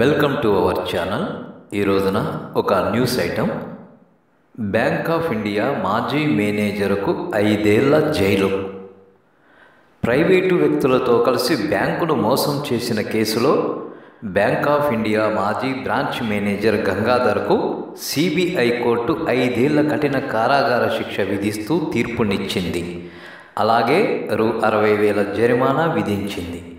Welcome to our channel ఈ రోజున ఒక news item Bank of India మాజీ మేనేజర్కు ఐదేళ్ళ జైలు. ప్రైవేటు వ్యక్తులతో కలిసి బ్యాంకును మోసం చేసిన కేసులో బ్యాంక్ ఆఫ్ ఇండియా మాజీ బ్రాంచ్ మేనేజర్ గంగాధర్కు సిబిఐ కోర్టు ఐదేళ్ళ కఠిన కారాగార శిక్ష విధిస్తూ తీర్పునిచ్చింది. అలాగే రూ అరవై వేల జరిమానా విధించింది.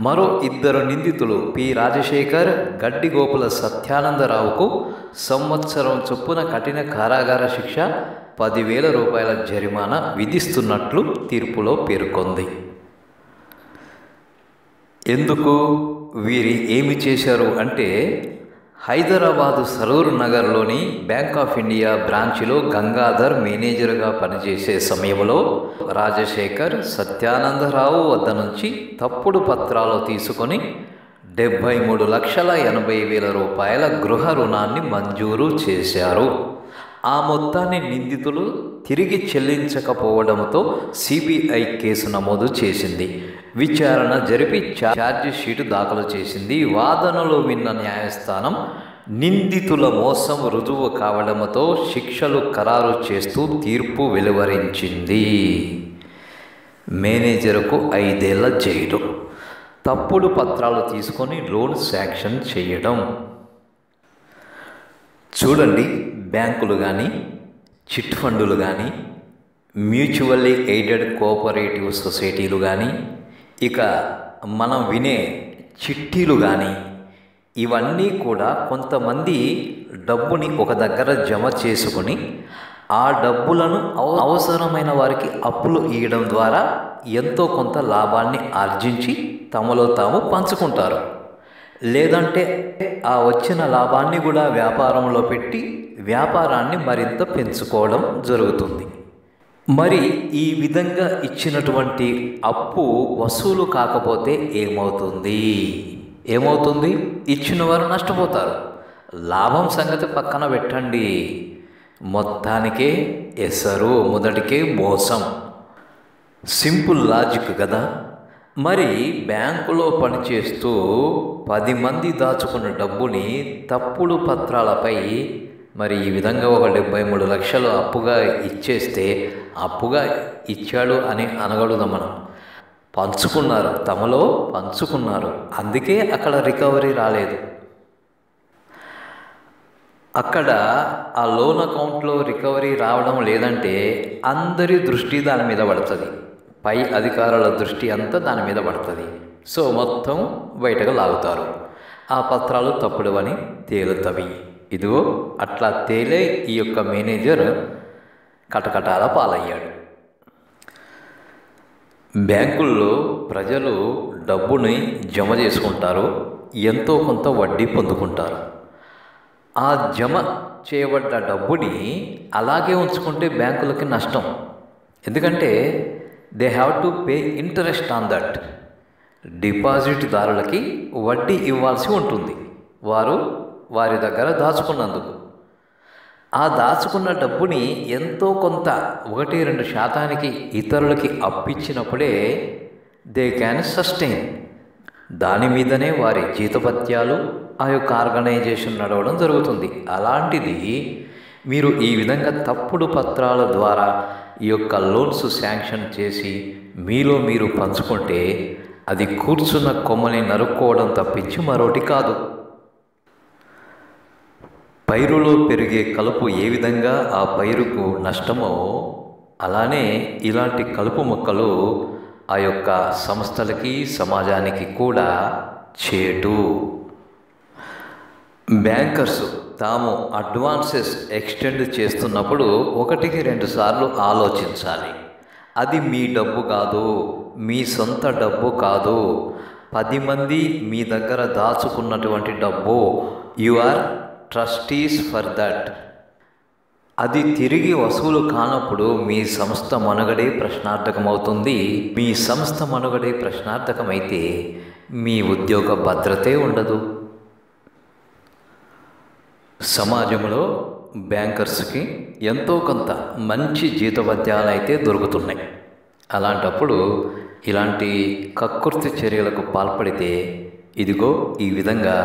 మరో ఇద్దరు నిందితులు పి. రాజశేఖర్ గడ్డిగోపుల సత్యానందరావుకు సంవత్సరం చొప్పున కఠిన కారాగార శిక్ష పదివేల రూపాయల జరిమానా విధిస్తున్నట్లు తీర్పులో పేర్కొంది. ఎందుకు? వీరి ఏమి చేశారు అంటే హైదరాబాదు సరూర్ నగర్లోని బ్యాంక్ ఆఫ్ ఇండియా బ్రాంచ్లో గంగాధర్ మేనేజర్గా పనిచేసే సమయంలో రాజశేఖర్ సత్యానందరావు వద్ద నుంచి తప్పుడు పత్రాలు తీసుకొని డెబ్భై మూడు లక్షల ఎనభై వేల రూపాయల గృహ రుణాన్ని మంజూరు చేశారు. ఆ మొత్తాన్ని నిందితులు తిరిగి చెల్లించకపోవడంతో సిబిఐ కేసు నమోదు చేసింది. విచారణ జరిపి ఛార్జ్షీటు దాఖలు చేసింది. వాదనలు విన్న న్యాయస్థానం నిందితుల మోసం రుజువు కావడంతో శిక్షలు ఖరారు చేస్తూ తీర్పు వెలువరించింది. మేనేజర్కు ఐదేళ్ళ జైలు. తప్పుడు పత్రాలు తీసుకొని లోన్ శాంక్షన్ చేయడం. చూడండి. బ్యాంకులు కానీ చిట్ ఫండులు కానీ మ్యూచువల్లీ ఎయిడెడ్ కోఆపరేటివ్ సొసైటీలు కానీ ఇక మనం వినే చిట్టీలు కానీ ఇవన్నీ కూడా కొంతమంది డబ్బుని ఒక దగ్గర జమ చేసుకొని ఆ డబ్బులను అవ- అవసరమైన వారికి అప్పులు ఇవ్వడం ద్వారా ఎంతో కొంత లాభాన్ని ఆర్జించి తమలో తాము పంచుకుంటారు. లేదంటే ఆ వచ్చిన లాభాన్ని కూడా వ్యాపారంలో పెట్టి వ్యాపారాన్ని మరింత పెంచుకోవడం జరుగుతుంది. మరి ఈ విధంగా ఇచ్చినటువంటి అప్పు వసూలు కాకపోతే ఏమవుతుంది? ఏమవుతుంది? ఇచ్చిన వారు నష్టపోతారు. లాభం సంగతి పక్కన పెట్టండి. మొత్తానికే ఎసరు మొదటికే మోసం. సింపుల్ లాజిక్ కదా? మరి బ్యాంకులో పనిచేస్తూ పది మంది దాచుకున్న డబ్బుని తప్పుడు పత్రాలపై మరి ఈ విధంగా ఒక డెబ్బై మూడు లక్షలు అప్పుగా ఇచ్చేస్తే అప్పుగా ఇచ్చాడు అని అనగలుగుదాం మనం. పంచుకున్నారు తమలో పంచుకున్నారు. అందుకే అక్కడ రికవరీ రాలేదు. అక్కడ ఆ లోన్ అకౌంట్లో రికవరీ రావడం లేదంటే అందరి దృష్టి దాని మీద పడుతుంది. పై అధికారుల దృష్టి అంతా దాని మీద పడుతుంది. సో మొత్తం బయటకు లాగుతారు. ఆ పత్రాలు తప్పుడువని తేలుతవి. ఇదిగో అట్లా తేలే ఈ యొక్క మేనేజర్ కటకటాల పాలయ్యాడు. బ్యాంకుల్లో ప్రజలు డబ్బుని జమ చేసుకుంటారు ఎంతో కొంత వడ్డీ పొందుకుంటారు. ఆ జమ చేయబడ్డ డబ్బుని అలాగే ఉంచుకుంటే బ్యాంకులకి నష్టం. ఎందుకంటే they have to pay interest on that. డిపాజిట్దారులకి వడ్డీ ఇవ్వాల్సి ఉంటుంది. వారు వారి దగ్గర దాచుకున్నందుకు. ఆ దాచుకున్న డబ్బుని ఎంతో కొంత ఒకటి రెండు శాతానికి ఇతరులకి అప్పించినప్పుడే దే క్యాన్ సస్టైన్ దాని మీదనే వారి జీతపత్యాలు ఆ యొక్క ఆర్గనైజేషన్ నడవడం జరుగుతుంది. అలాంటిది మీరు ఈ విధంగా తప్పుడు పత్రాల ద్వారా ఈ యొక్క లోన్స్ శాంక్షన్ చేసి మీలో మీరు పంచుకుంటే అది కూర్చున్న కొమ్మని నరుక్కోవడం తప్పించి మరోటి కాదు. పైరులో పెరిగే కలుపు ఏ విధంగా ఆ పైరుకు నష్టమో అలానే ఇలాంటి కలుపు మొక్కలు ఆ యొక్క సంస్థలకి సమాజానికి కూడా చేటు. బ్యాంకర్స్ తాము అడ్వాన్సెస్ ఎక్స్టెండ్ చేస్తున్నప్పుడు ఒకటికి రెండు సార్లు ఆలోచించాలి. అది మీ డబ్బు కాదు మీ సొంత డబ్బు కాదు. పది మంది మీ దగ్గర దాచుకున్నటువంటి డబ్బు you are trustees for that అది తిరిగి వసూలు కానప్పుడు మీ సంస్థ మనుగడే ప్రశ్నార్థకమవుతుంది. మీ సంస్థ మనుగడే ప్రశ్నార్థకమైతే మీ ఉద్యోగ భద్రతే ఉండదు. సమాజంలో బ్యాంకర్స్కి ఎంతో కొంత మంచి జీతభత్యాలు అయితే దొరుకుతున్నాయి. అలాంటప్పుడు ఇలాంటి కక్కుర్తి చర్యలకు పాల్పడితే ఇదిగో ఈ విధంగా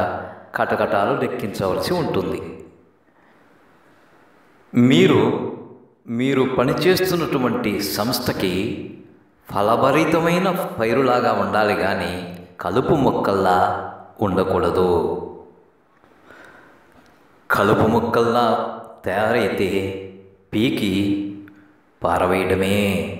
కటకటాలు లెక్కించవలసి ఉంటుంది. మీరు మీరు పనిచేస్తున్నటువంటి సంస్థకి ఫలభరితమైన పైరులాగా ఉండాలి కానీ కలుపు మొక్కల్లా ఉండకూడదు. కలుపు మొక్కల్లా తయారైతే పీకి పారవేయడమే.